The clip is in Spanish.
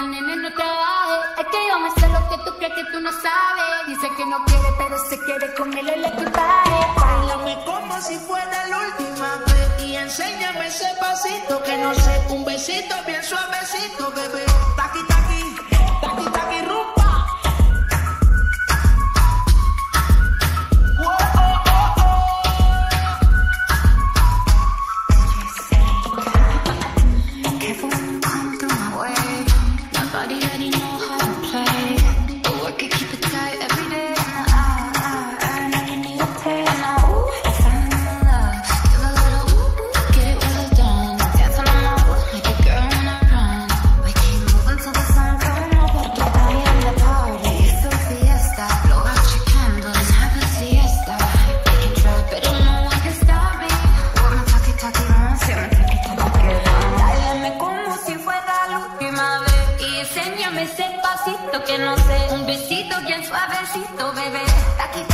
que nene no trabaje. Es que yo me sé lo que tú crees que tú no sabes. Dice que no quiere, pero se quiere con él el equipaje. Bailame como si fuera la última vez. Y enséñame ese pasito que no sé. Un besito bien suavecito, bebé. Taqui, taqui. que no sé, un besito bien suavecito, bebé. Taquito